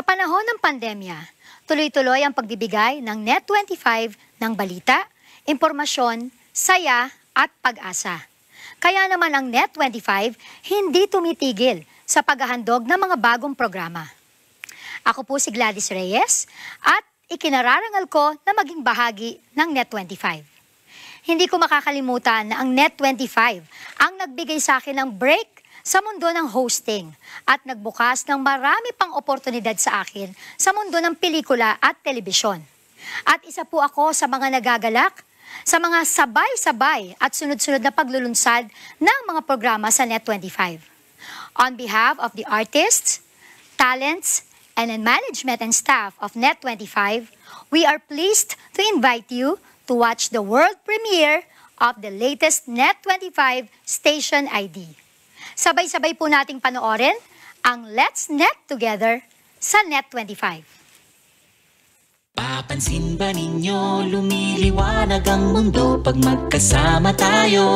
Sa panahon ng pandemya, tuloy-tuloy ang pagbibigay ng Net25 ng balita, impormasyon, saya at pag-asa. Kaya naman ang Net25 hindi tumitigil sa paghahandog ng mga bagong programa. Ako po si Gladys Reyes at ikinararangal ko na maging bahagi ng Net25. Hindi ko makakalimutan na ang Net25 ang nagbigay sa akin ng break sa mundo ng hosting at nagbukas ng marami pang oportunidad sa akin sa mundo ng pelikula at telebisyon. At isa po ako sa mga nagagalak sa mga sabay-sabay at sunod-sunod na paglulunsad ng mga programa sa Net25. On behalf of the artists, talents, and management and staff of Net25, we are pleased to invite you to watch the world premiere of the latest Net25 Station ID. Sabay-sabay po nating panoorin ang Let's Net Together sa Net25. Papansin ba ninyo lumiliwanag ang mundo pag magkasama tayo?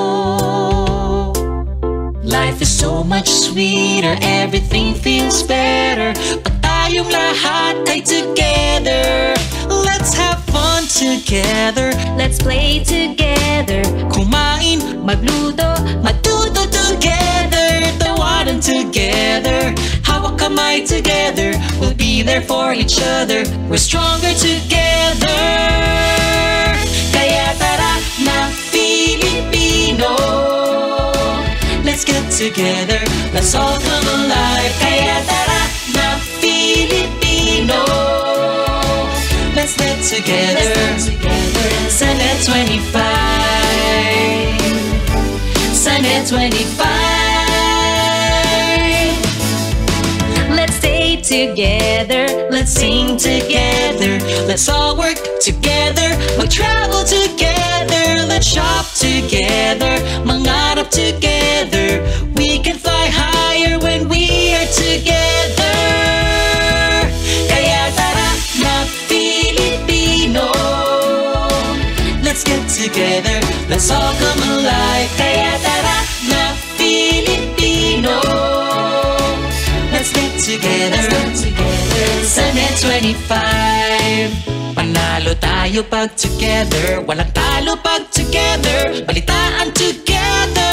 Life is so much sweeter, everything feels better Pag tayong lahat ay together Let's have fun together Let's play together Kumain, Magluto matuto together the Tawanan together. How come kamay together? We'll be there for each other. We're stronger together. Kaya tara na Filipino. Let's get together. Let's all come alive. Kaya tara na Filipino. Let's get together. Let's get together. Net 25 Sa 25 Let's stay together Let's sing together. Let's all work together. Mag-travel together. Together. Let's all come alive. Kaya tara na Filipino. Let's get together. Net 25 Panalo tayo pag together Walang talo pag together Balitaan together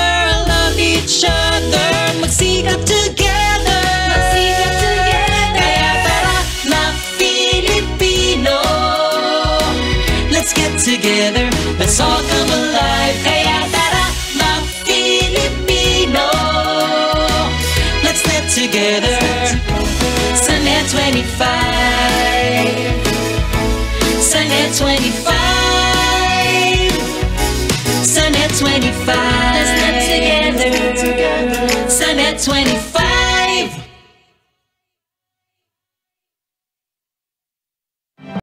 Sun at 25. Sun at 25. Sun at 25. Let's get together. Sun at 25.